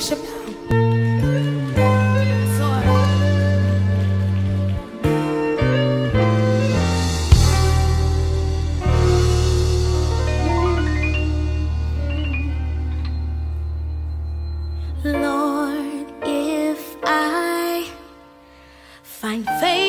worship. Lord, if I find faith.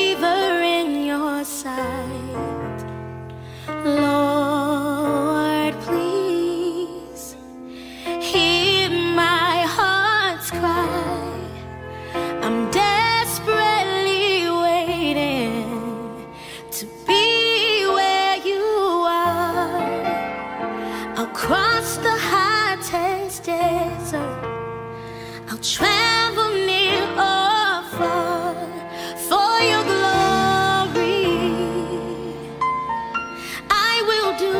this desert. I'll travel near or far for your glory. I will do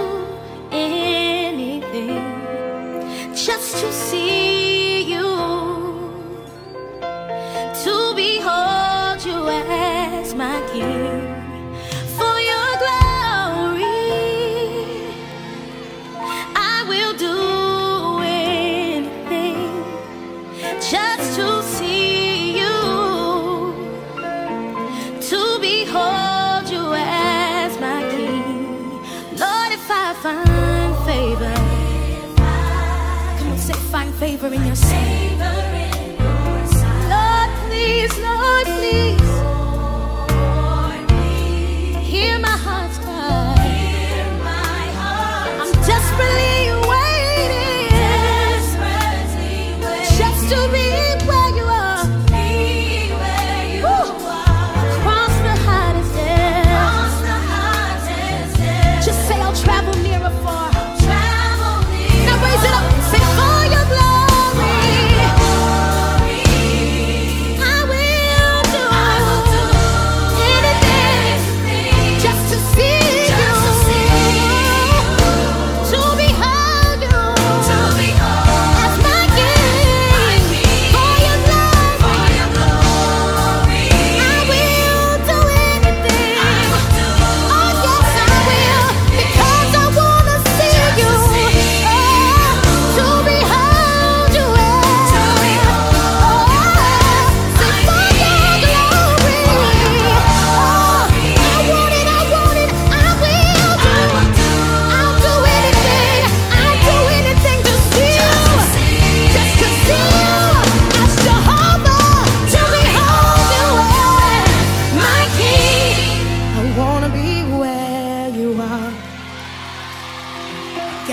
anything just to see you, to behold you as my king. find favor in your sight. Lord, please, Lord, please. Lord, please. Hear my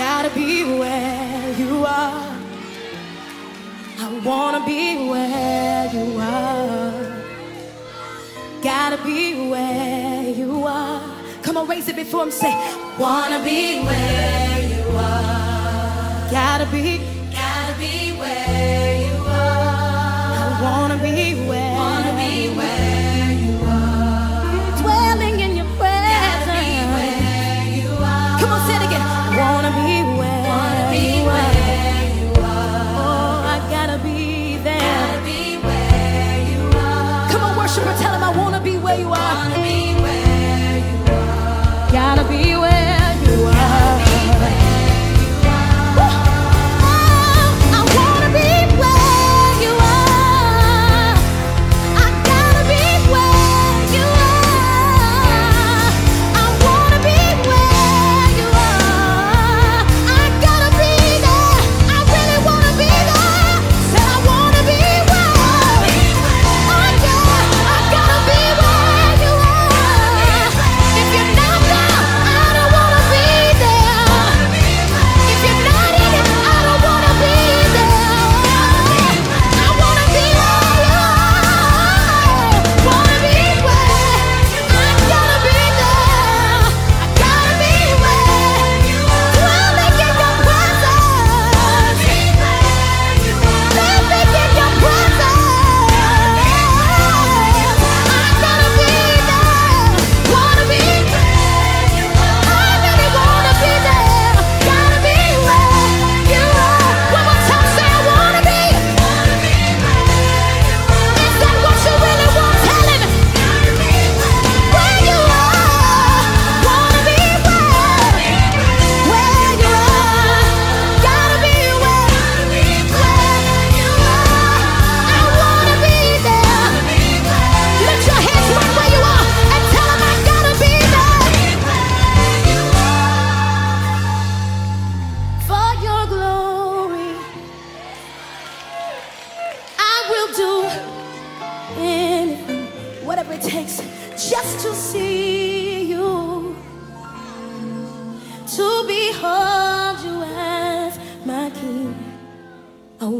gotta be where you are. I wanna be where you are. Gotta be where you are. Come on, raise it before him. Say, wanna be where you are. Gotta be. be well.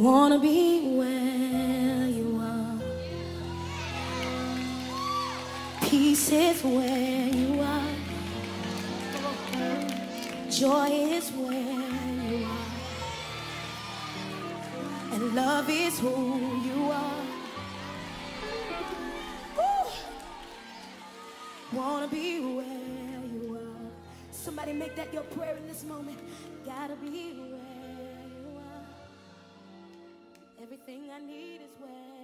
Wanna be where you are. Peace is where you are. Joy is where you are. And love is who you are. Wanna be where you are. Somebody make that your prayer in this moment. Gotta be where I need is where.